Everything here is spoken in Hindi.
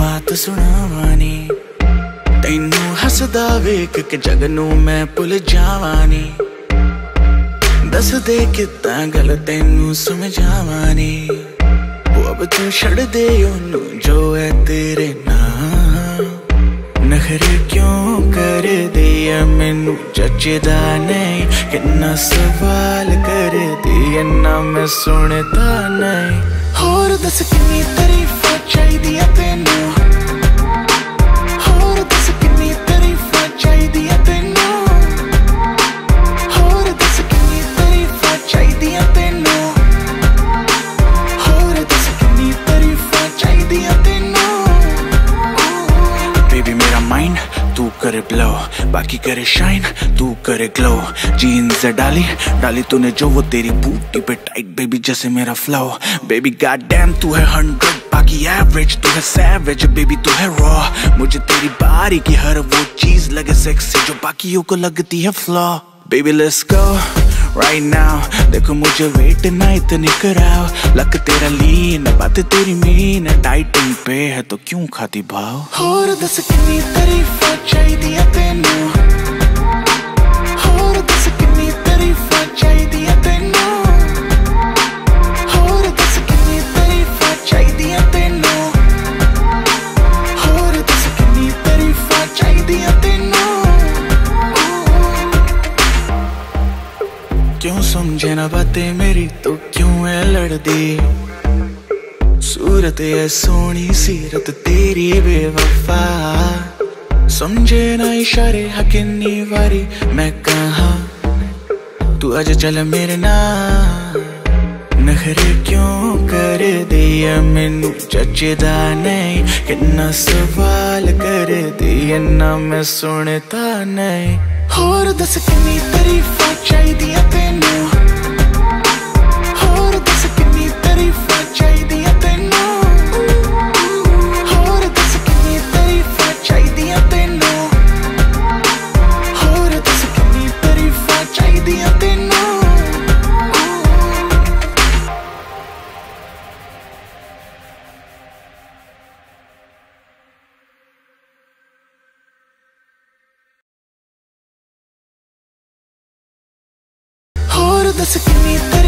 ਬਾਤ ਸੁਣਾਵਾਂ ਨੀ ਤੈਨੂੰ ਹੱਸਦਾ ਵੇਖ ਕੇ ਜਗ ਨੂੰ ਮੈਂ ਭੁੱਲ ਜਾਵਾਂ ਨੀ ਦੱਸ ਦੇ ਕਿਤਾ ਗੱਲ ਤੈਨੂੰ ਸਮਝਾਵਾਂ ਉਹ ਅਬ ਤੂੰ ਛੱਡ ਦੇ ਉਹਨੂੰ ਜੋ ਹੈ ਤੇਰੇ ਨਾਲ ਨਖਰੇ ਕਿਉਂ ਕਰਦੇ ਆ ਮੈਨੂੰ ਜੱਜਦਾ ਨਹੀਂ। ਕਿੰਨਾ ਸਵਾਲ ਕਰਦੇ ਐ ਨਾ ਮੈਂ ਸੁਣਦਾ ਨਹੀਂ। ਹੋਰ ਦੱਸ ਕਿੰਨੀ ਤਾਰੀਫਾਂ ਚਾਹੀਦੀ बेबी मेरा माइंड तू करे ब्लो बाकी करे शाइन तू करे ग्लो जीन्स डाली डाली तूने जो, वो तेरी बूटी पे टाइट बेबी जैसे मेरा फ्लो बेबी गॉड डैम तू है हंड्रेड बाकी एवरेज तू है सैवेज बेबी तू है रॉ मुझे तेरी बारी की हर वो चीज़ लगे सेक्सी जो बाकियों को लगती है flaw baby let's go right now, देखो मुझे वेट ना इतनी कराओ। लक तेरा लीन बात तेरी मीन टाइटिंग पे है तो क्यों खाती भाव? और दस कितनी तारीफ़ चाहिए तेनू? ना बातें मेरी तो क्यों है लड़दी? सूरत है सोनी सीरत, तेरी बेवफा। समझे ना इशारे हकीनी वारी, मैं कहा? तू आज चल मेरे ना नखरे क्यों कर दिया मैनू? जचदा नहीं कितना सवाल कर दिया ना मैं सुनता नहीं। होर दस किन्नी तारीफा चाहिए tudo se finita